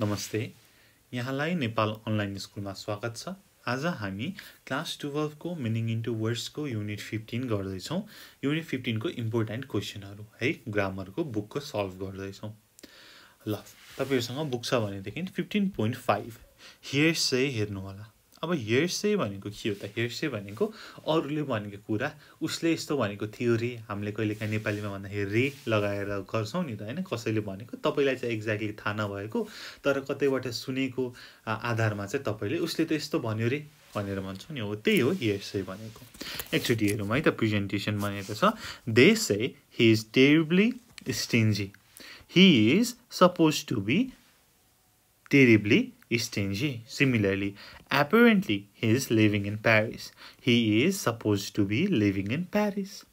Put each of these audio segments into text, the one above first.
नमस्ते। यहाँलाई नेपाल अनलाइन स्कुलमा स्वागत छ। आज हामी क्लास टुवेल्भको मिनिङ इन्टु वर्ड्सको युनिट फिफ्टिन गर्दैछौँ। युनिट फिफ्टिनको इम्पोर्टेन्ट क्वेसनहरू है ग्रामरको बुकको सल्भ गर्दैछौँ। ल तपाईँहरूसँग बुक छ भनेदेखि फिफ्टिन पोइन्ट फाइभ। हियर्स चाहिँ हेर्नु होला अब हेर्से भनेको के हो त? हेर्से भनेको अरूले भनेको कुरा उसले यस्तो भनेको थियो रे। हामीले कहिलेकाहीँ नेपालीमा भन्दाखेरि रे लगाएर गर्छौँ नि त होइन? कसैले भनेको? तपाईँलाई चाहिँ एक्ज्याक्टली थाहा नभएको तर कतैबाट सुनेको आधारमा चाहिँ तपाईँले उसले त यस्तो भन्यो रे भनेर भन्छौँ नि हो। त्यही हो हेर्से भनेको। एकचोटि हेरौँ है त प्रेजेन्टेसन भनेको छ they say he is terribly stingy he is suppose to be terribly stingy. Similarly, apparently he is living in Paris. He is supposed to be living in Paris.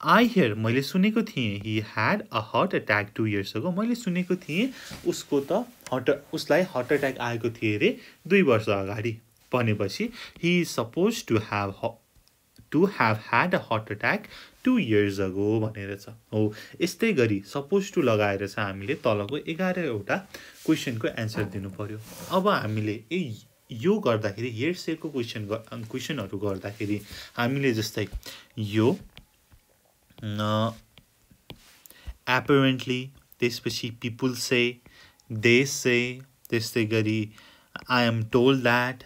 I hear मैले सुनेको थिएँ he had a heart attack two years ago मैले सुनेको थिएँ उसको त hot उसलाई heart attack आएको थिएँ अरे दुई वर्ष अगाडि भनेपछि he is suppose to have to have had a heart attack two years ago भनेर छ। हो यस्तै गरी सपोज टु लगाएर चाहिँ हामीले तलको एघारवटा क्वेसनको एन्सर दिनु पऱ्यो अब हामीले ए यो गर्दाखेरि हेयरसेको क्वेसन क्वेसनहरू गर्दाखेरि हामीले जस्तै यो एपरेन्टली त्यसपछि पिपुल से देश से त्यस्तै गरी I am told that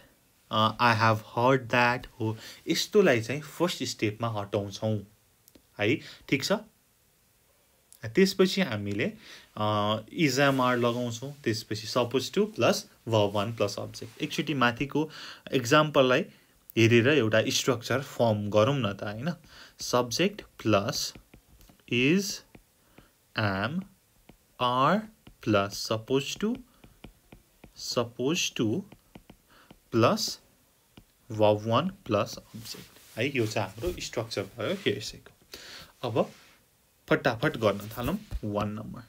I have heard that हो। यस्तोलाई चाहिँ फर्स्ट स्टेपमा हटाउँछौँ। है ठिक छ? त्यसपछि हामीले इजामआर लगाउँछौँ। त्यसपछि suppose to plus V one plus object एकचोटि माथिको एक्जाम्पललाई हेरेर एउटा स्ट्रक्चर फर्म गरौँ न त होइन? Subject plus is am are plus suppose to suppose to plus verb one plus object है यो चाहिँ हाम्रो स्ट्रक्चर भयो हेर्सेको अब फटाफट गर्न थालौँ one number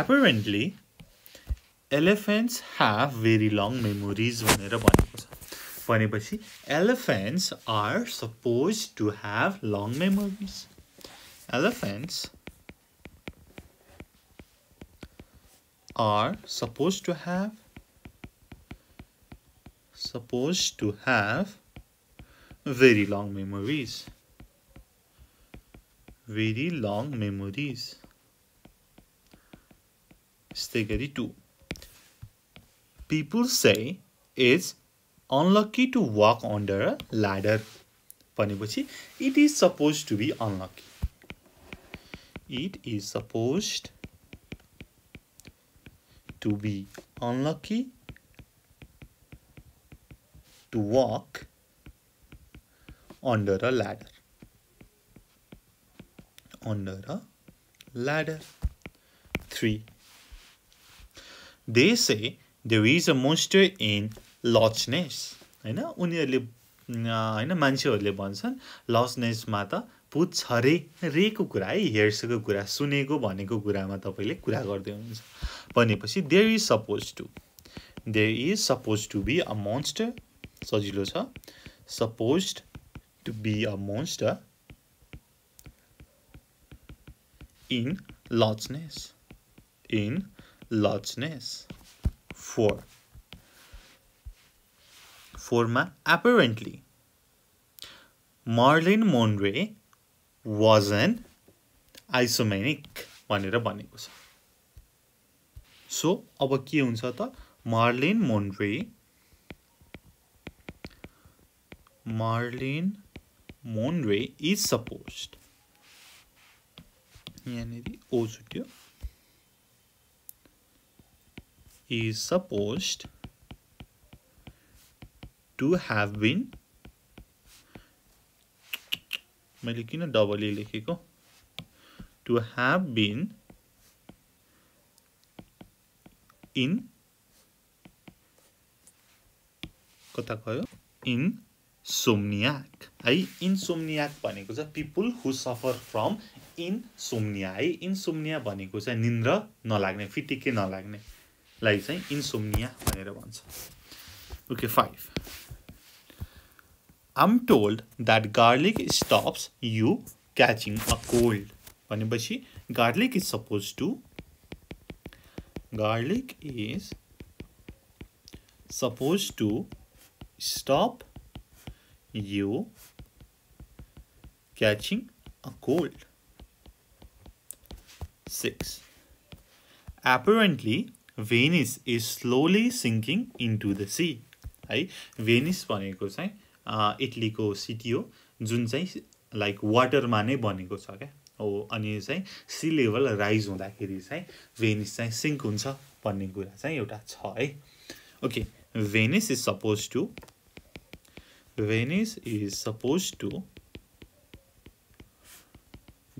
apparently elephants have very long memories भनेर भनेको छ। भनेपछि elephants are suppose to have long memories elephants are supposed to have supposed to have very long memories very long memories गरी two people say it's unlucky to walk under a ladder भनेपछि it is supposed to be unlucky it is supposed to be unlucky to walk under a ladder. Under a ladder. 3. They say there is a monster in Loch Ness. होइन उनीहरूले होइन मान्छेहरूले भन्छन् लच नेसमा त भूत छ रे रेको कुरा है हेर्सको कुरा सुनेको भनेको कुरामा तपाईँले कुरा गर्दै हुनुहुन्छ भनेपछि there is supposed to there is supposed to be a monster सजिलो छ। Supposed to be a monster in Loch Ness in Loch Ness four फोरमा apparently Marilyn Monroe was an insomniac भनेर भनेको छ। सो अब के हुन्छ त? Marilyn Monroe Marlene Monroe is supposed यहाँनिर ओ छुट्यो is supposed to have been मैले किन डबल ए लेखेको टु हेभ बिन इन कता गयो इन सोमनियाक है इन्सोमनियाक भनेको चाहिँ people who suffer from insomnia है इन्सोमनिया भनेको चाहिँ निन्द्र नलाग्ने फिटिक्कै नलाग्नेलाई चाहिँ इन्सोमनिया भनेर भन्छ। Okay five I'm told that garlic stops you catching a cold भनेपछि garlic is suppose to garlic is supposed to stop you catching a cold. 6. Apparently, Venice is slowly sinking into the sea. है Venice भनेको चाहिँ इटलीको city हो जुन चाहिँ like वाटरमा नै बनेको छ क्या हो अनि चाहिँ सी लेभल राइज हुँदाखेरि चाहिँ भेनिस चाहिँ सिङ्क हुन्छ भन्ने कुरा चाहिँ एउटा छ है okay Venice is suppose to Venice is supposed to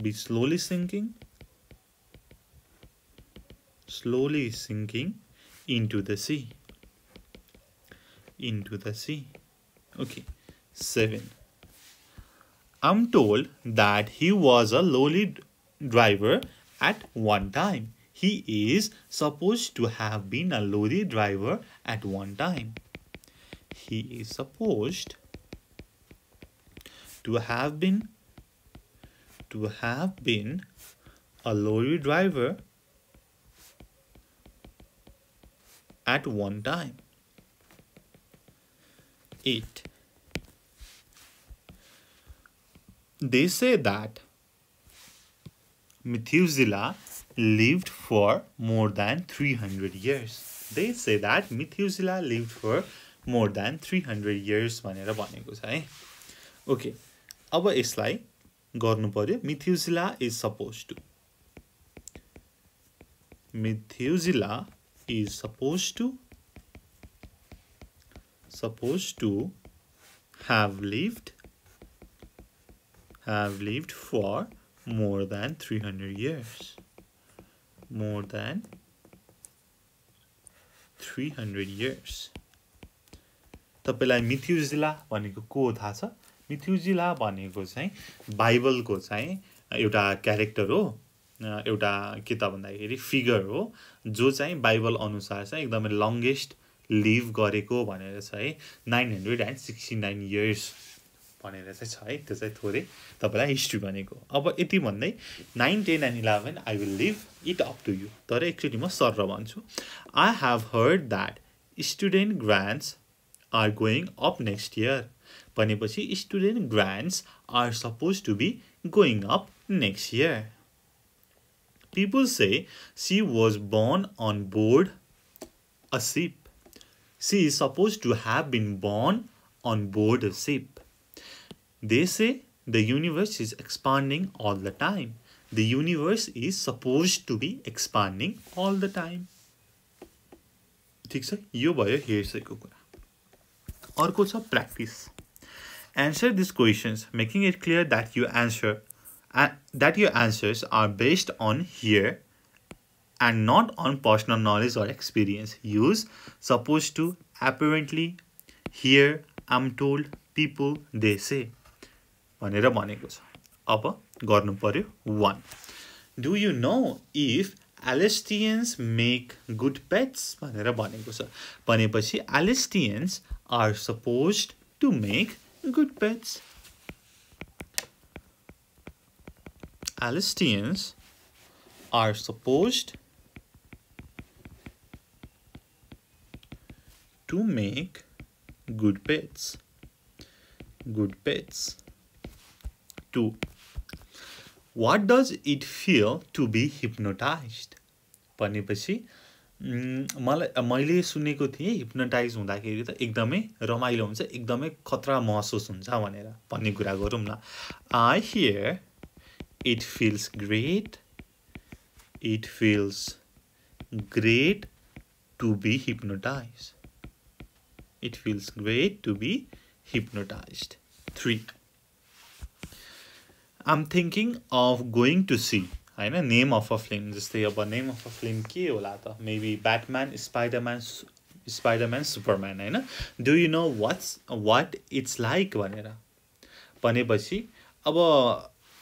be slowly sinking, slowly sinking into the sea, into the sea. Okay, seven. I'm told that he was a lowly driver at one time. He is supposed to have been a lorry driver at one time. He is supposed to have been to have been a lorry driver at one time. 8. They say that Methuselah lived for more than 300 years. They say that Methuselah lived for more than 300 years भनेर भनेको छ है okay अब यसलाई गर्नु पर्यो Methuselah is suppose to Methuselah is supposed to supposed to have lived have lived for more than 300 years more than 300 years तपाईँलाई Methuselah भनेको को थाहा छ मिथ्युजिला भनेको चाहिँ बाइबलको चाहिँ एउटा क्यारेक्टर हो एउटा के त भन्दाखेरि फिगर हो जो चाहिँ बाइबल अनुसार चाहिँ एकदमै लङ्गेस्ट लिभ गरेको भनेर छ है nine hundred and sixty nine years भनेर चाहिँ छ है त्यो चाहिँ थोरै तपाईँलाई हिस्ट्री भनेको अब यति भन्दै nine ten and eleven I will leave it up to you. तर एकचोटि म सर भन्छु I have heard that student grants are going up next year भनेपछि student grants are suppose to be going up next year People say she was born on board a ship. She is supposed to have been born on board a ship. They say the universe is expanding all the time. The universe is supposed to be expanding all the time. ठिक छ यो भयो हेर्सेको कुरा अर्को छ practice answer this questions making it clear that you answer that your answers are based on here and not on personal knowledge or experience. Use supposed to, apparently, here, I'm told, people, they say. भनेर भनेको छ अब गर्नु पर्यो one do you know if Alsatians make good pets भनेर भनेको छ भनेपछि Alsatians are suppose to make good bets. Alistians are supposed to make good bets. Good bets. 2. What does it feel to be hypnotized? Panipasi मलाई मैले सुनेको थिएँ hypnotise हुँदाखेरि त एकदमै रमाइलो हुन्छ एकदमै खतरा महसुस हुन्छ भनेर भन्ने कुरा गरौँ न I hear it feels great it feels great to be hypnotized it feels great to be hypnotized 3 i'm thinking of going to see होइन? नेम अफ अ फिल्म जस्तै अब नेम अफ अ फिल्म के होला त? Maybe Batman Spiderman Spiderman Superman होइन? Do you know what's what it's like भनेर? भनेपछि अब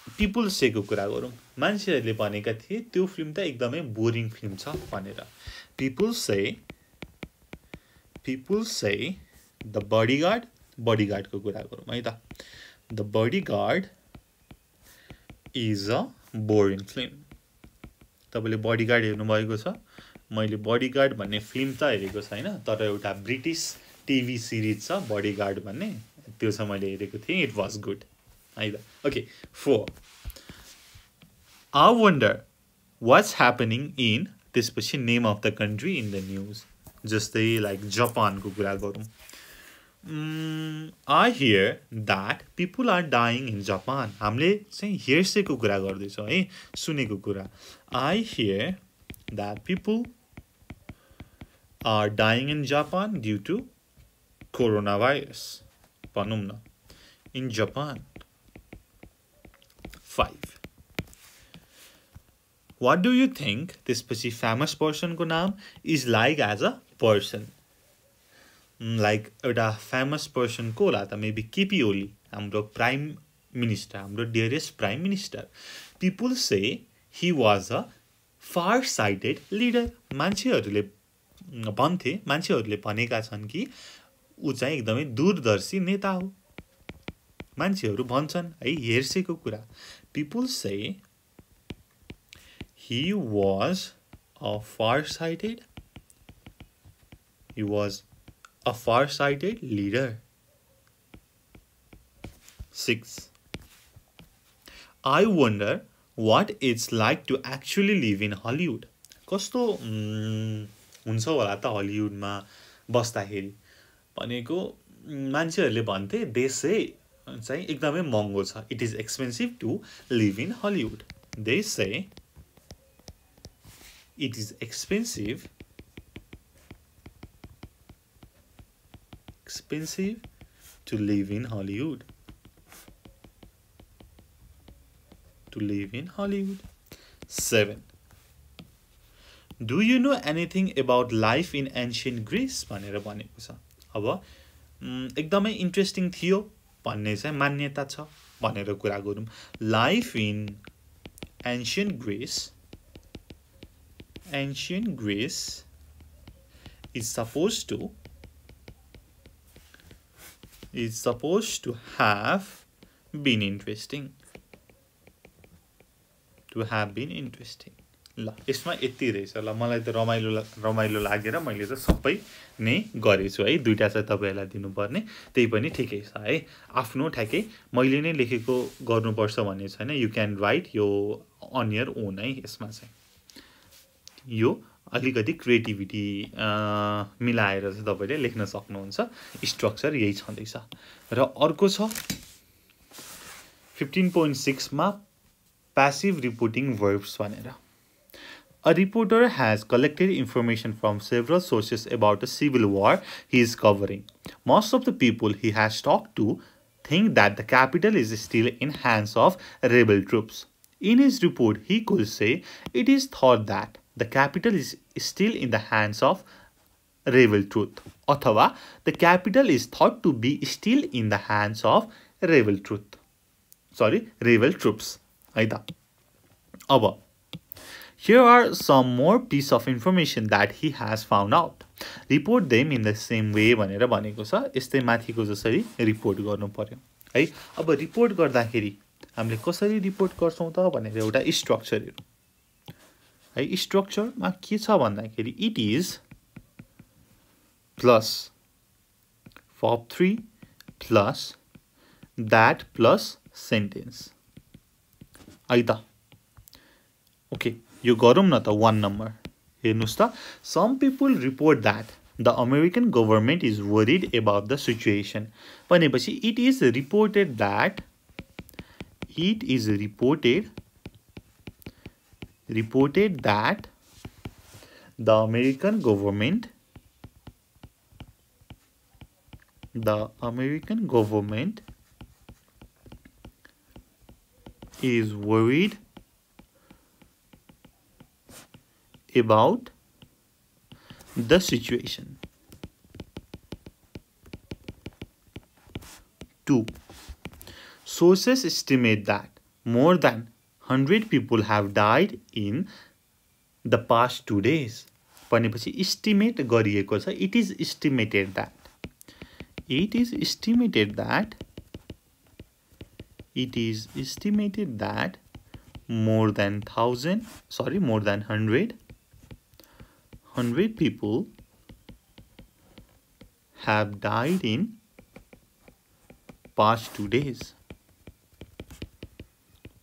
पिपुल्स डेको कुरा गरौँ। मान्छेहरूले भनेका थिए त्यो फिल्म त एकदमै बोरिङ फिल्म छ भनेर। Peoples peoples the body guard body गार्डको कुरा गरौँ है त। The Bodyguard is a boring film. तपाईँले बडी गार्ड हेर्नुभएको छ। मैले बडीगार्ड भन्ने फिल्म त हेरेको छैन तर एउटा ब्रिटिस टिभी सिरिज छ बडीगार्ड भन्ने। त्यो चाहिँ मैले हेरेको थिएँ। इट वाज गुड है त। Okay four I wonder what's happening in त्यसपछि name of the country in the news जस्तै लाइक जापानको कुरा गरौँ। I hear that people are dying in Japan हामीले चाहिँ हियर्सेको कुरा गर्दैछौँ है सुनेको कुरा I hear that people are dying in Japan due to coronavirus भनौँ न in Japan five what do you think त्यसपछि फेमस पर्सनको नाम is like as a person like एउटा फेमस पर्सन को होला त मेबी केपी ओली हाम्रो प्राइम मिनिस्टर हाम्रो dearest prime minister people say he was a far sighted leader मान्छेहरूले भन्थे मान्छेहरूले भनेका छन् कि ऊ चाहिँ एकदमै दूरदर्शी नेता हो। मान्छेहरू भन्छन् है हेर्सेको कुरा। People say he was a far sighted he was a far-sighted leader. 6. I wonder what it's like to actually live in Hollywood. कस्तो हुन्छ होला त हलिउडमा बस्दाखेरि भनेको मान्छेहरूले भन्थे देश चाहिँ एकदमै महँगो छ it is expensive to live in Hollywood देश it is expensive expensive to live in Hollywood. To live in Hollywood. 7. Do you know anything about life in ancient Greece? भनेर भनेको छ अब एकदमै इन्ट्रेस्टिङ थियो भन्ने चाहिँ मान्यता छ भनेर कुरा गरौँ life in ancient Greece ancient Greece is suppose to is supposed to have been interesting. To have been interesting. ल यसमा यति रहेछ। ल मलाई त रमाइलो रमाइलो लागेर मैले त सबै नै गरेछु है। दुइटा चाहिँ तपाईँहरूलाई दिनुपर्ने। त्यही पनि ठिकै छ है। आफ्नो ठ्याक्कै मैले नै लेखेको गर्नुपर्छ भन्ने छैन। यु क्यान राइट यो अन यर ओन है यसमा चाहिँ। यो अलिकति क्रिएटिभिटी मिलाएर चाहिँ तपाईँले लेख्न सक्नुहुन्छ। स्ट्रक्चर यही छँदैछ। र अर्को छ फिफ्टिन पोइन्ट सिक्समा प्यासिभ रिपोर्टिङ वर्ब्स भनेर। A reporter has collected information from several sources about a civil war he is covering most of the people he has talk to think that the capital is still in hands of rebel troops in his report he could say it is thought that the capital is still in the hands of rebel truth अथवा the capital is thought to be still in the hands of rebel truth sorry rebel troops है त अब here are some more piece of information that he has found out report them in the same way भनेर भनेको छ यस्तै माथिको जसरी report गर्नु पर्यो है अब रिपोर्ट गर्दाखेरि हामीले कसरी रिपोर्ट गर्छौँ त भनेर एउटा स्ट्रक्चर हेरौँ है स्ट्रक्चरमा के छ भन्दाखेरि it is plus फप three plus that plus sentence है त ओके यो गरौँ न त वान नम्बर हेर्नुहोस् त। Some people report that the American government is worried about the situation भनेपछि it is reported that it is reported reported that the American government the American government is worried about the situation. 2. Sources estimate that more than 100 people have died in the past two days भनेपछि estimate गरिएको छ it is estimated that it is estimated that it is estimated that more than thousand sorry more than hundred 100 people have died in past two days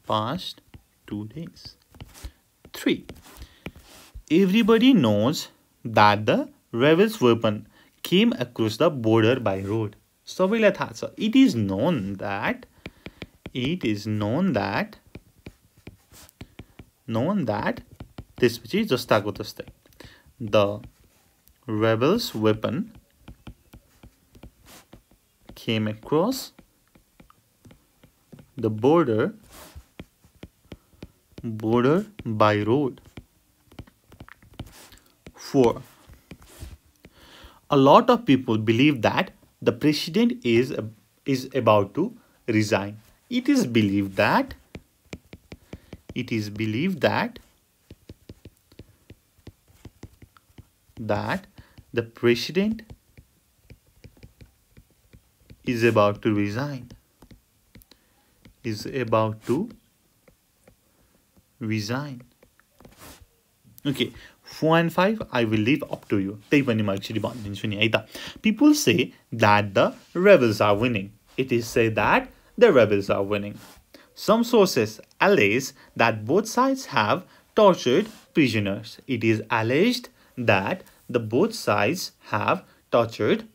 past two days 3 everybody knows that the rebels weapon came across the border by road सबैलाई थाहा छ it is known that it is known that known that त्यसपछि जस्ताको तस्तै the rebels weapon came across the border border by road. 4 a lot of people believe that the president is, is about to resign. It is believed that it is believed that that the president is about to resign. Is about to resign okay four and five I will leave up to you त्यही पनि म actually भनिदिन्छु नि है त people say that the rebels are winning it is say that the rebels are winning Some sources allege that both sides have tortured prisoners. It is alleged that the both sides have tortured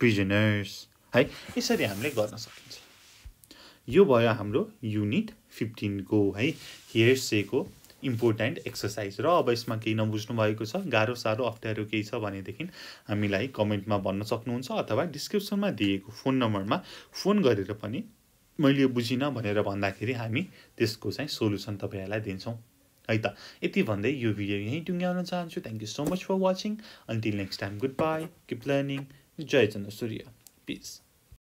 prisoners. है यसरी हामीले गर्न सकिन्छ यो भयो हाम्रो unit फिफ्टिनको है हियर्सेको important exercise र अब यसमा केही नबुझ्नु भएको छ गाह्रो साह्रो अप्ठ्यारो केही छ भनेदेखि हामीलाई कमेन्टमा भन्न सक्नुहुन्छ अथवा डिस्क्रिप्सनमा दिएको फोन नम्बरमा फोन गरेर पनि मैले बुझिनँ भनेर भन्दाखेरि हामी त्यसको चाहिँ सोल्युसन तपाईँहरूलाई दिन्छौँ। है त यति भन्दै यो भिडियो यहीँ टुङ्ग्याउन चाहन्छु। Thank you so much for watching until next time goodbye keep learning जय चन्द्र सूर्य। पिस